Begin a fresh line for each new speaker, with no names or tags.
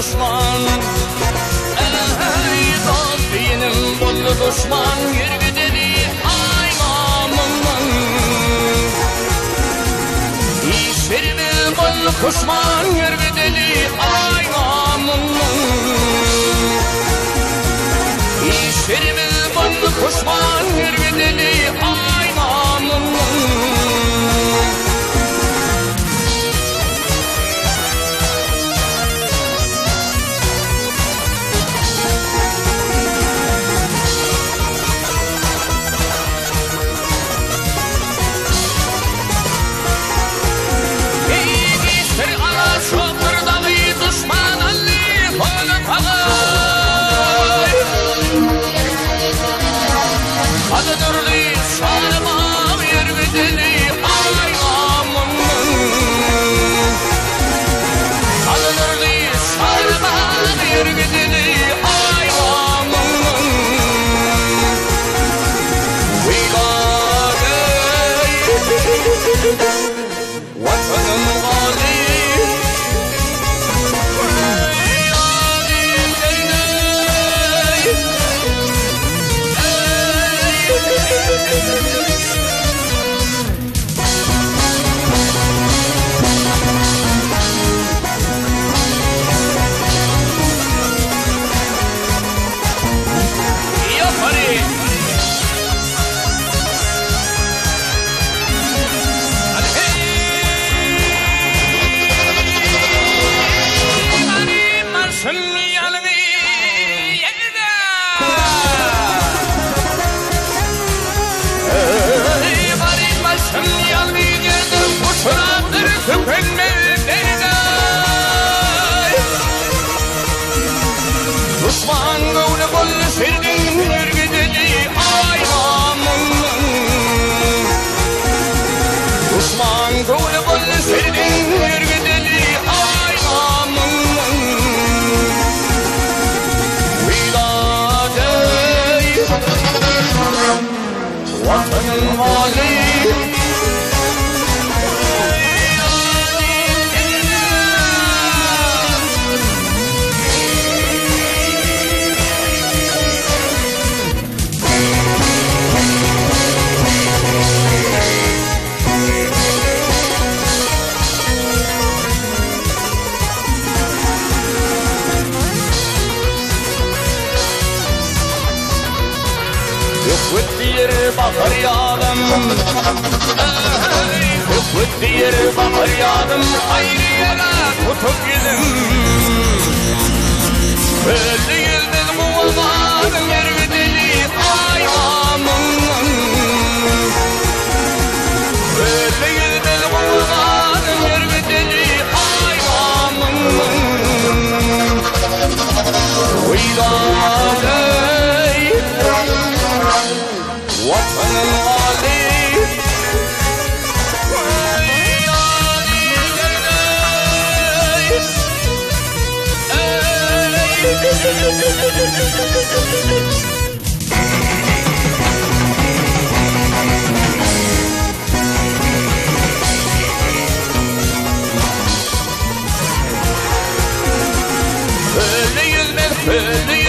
düşman. Ey dost benim botlu düşman Yürü gidelim ay mamamam İşlerimi botlu düşman Yürü gidelim ay mamamam İşlerimi 我。bakar yadım Kutlu diğer bakar yadım Ayrı yere tutup yüzüm Böyle Feliz, feliz.